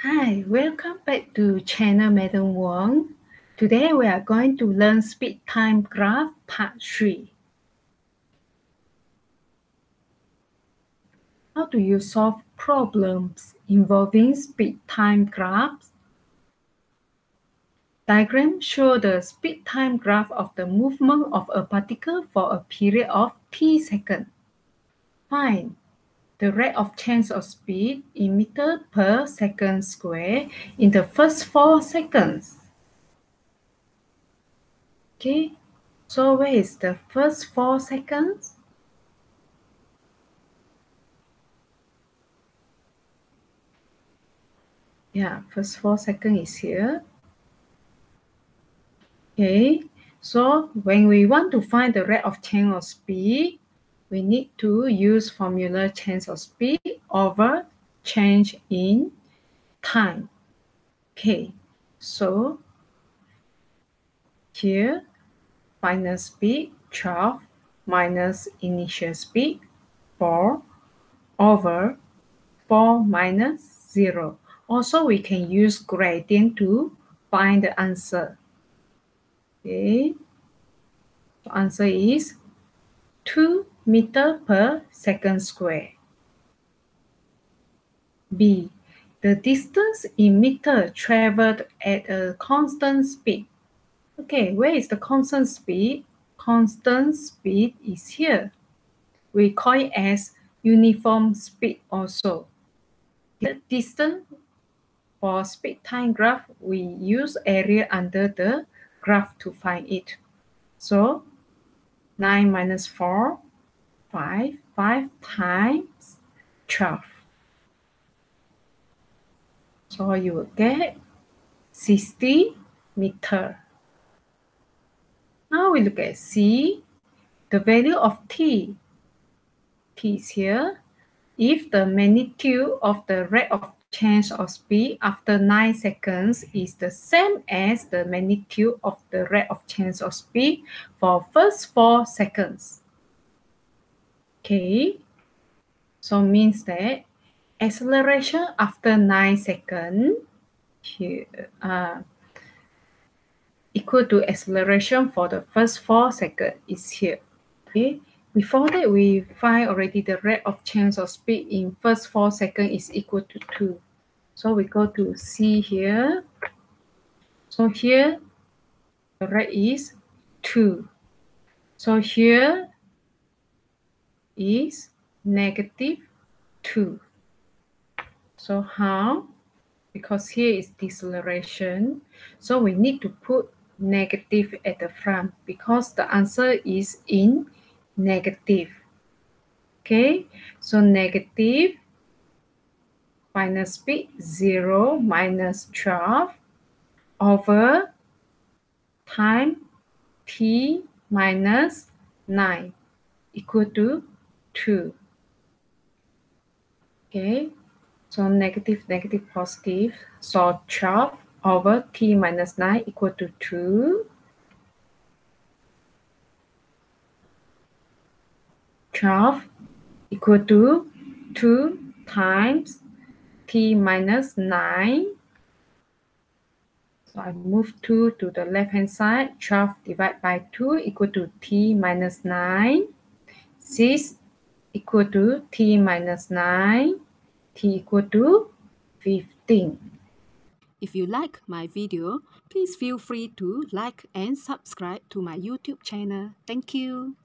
Hi, welcome back to channel Madam Wong. Today we are going to learn speed time graph part 3. How do you solve problems involving speed time graphs? Diagram show the speed time graph of the movement of a particle for a period of t seconds. Find the rate of change of speed in meter per second square in the first 4 seconds. Okay, so where is the first 4 seconds? Yeah, first 4 seconds is here. Okay, so when we want to find the rate of change of speed, we need to use formula change of speed over change in time. Okay, so here final speed 12 minus initial speed 4 over 4 minus 0. Also, we can use gradient to find the answer. Okay, the answer is 2 meter per second square. B. The distance in meter traveled at a constant speed. Okay, where is the constant speed? Constant speed is here. We call it as uniform speed also. The distance for speed time graph, we use area under the graph to find it. So 9 minus 4 5, 5 times 12. So you will get 60 meter. Now we look at C, the value of T. T is here. If the magnitude of the rate of change of speed after 9 seconds is the same as the magnitude of the rate of change of speed for first 4 seconds. Okay, so means that acceleration after 9 seconds uh, equal to acceleration for the first 4 seconds is here. Okay, before that we find already the rate of change of speed in first 4 seconds is equal to 2. So we go to C here. So here the rate is 2. So here is negative 2. So how? Because here is deceleration. So we need to put negative at the front because the answer is in negative. Okay, so negative final speed 0 minus 12 over time t minus 9 equal to 2. Okay, so negative, negative, positive. So 12 over t minus 9 equal to 2. 12 equal to 2 times t minus 9. So I move 2 to the left hand side. 12 divided by 2 equal to t minus 9. 6 equal to t minus 9, t equal to 15. If you like my video, please feel free to like and subscribe to my YouTube channel. Thank you.